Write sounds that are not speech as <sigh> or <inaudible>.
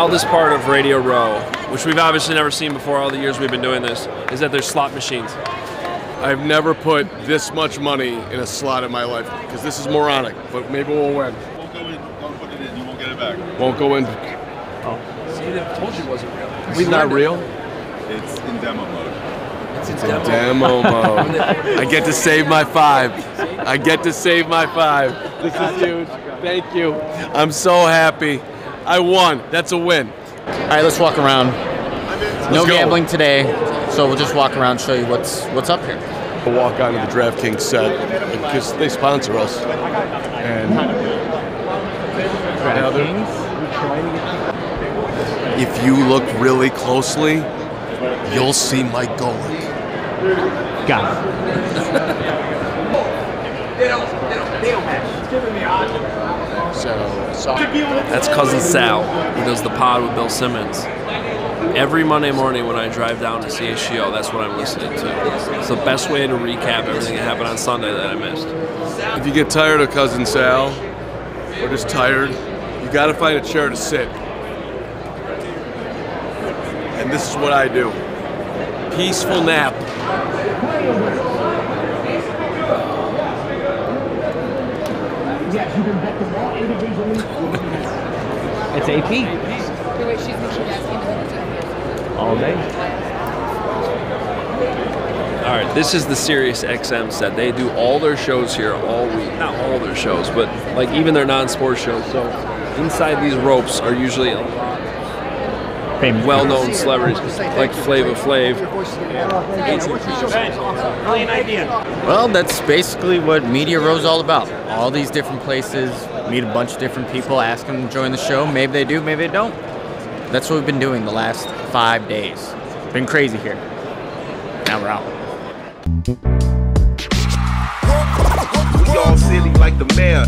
wildest part of Radio Row, which we've obviously never seen before all the years we've been doing this, is that there's slot machines. I've never put this much money in a slot in my life because this is moronic, but maybe we'll win. Won't go in. Don't put it in. You won't get it back. Won't go in. Oh. See, I told you it wasn't real. It's not real. It's in demo mode. It's in It's demo <laughs> mode. I get to save my five. I get to save my five. This is huge. Thank you. I'm so happy. I won. That's a win. All right, let's walk around. no Let's go. gambling today, so we'll just walk around, show you what's what's up here. We'll walk onto the DraftKings set because they sponsor us. And now if you look really closely, you'll see Mike Golic. Got it. <laughs> So, so That's cousin Sal, who does the pod with Bill Simmons. Every Monday morning when I drive down to CHGO, that's what I'm listening to. It's the best way to recap everything that happened on Sunday that I missed. if you get tired of cousin Sal, or just tired, you got to find a chair to sit. And this is what I do. Peaceful nap. It's AP all day. All right, this is the Sirius XM set. They do all their shows here all week. Not all their shows, but like even their non-sports shows. So inside these ropes are usually Famous. well-known celebrities like Flavor Flav. Well, that's basically what Media Row's all about. All these different places, meet a bunch of different people, ask them to join the show. Maybe they do, maybe they don't. That's what we've been doing the last five days. Been crazy here. Now we're out. We all silly like the mayor.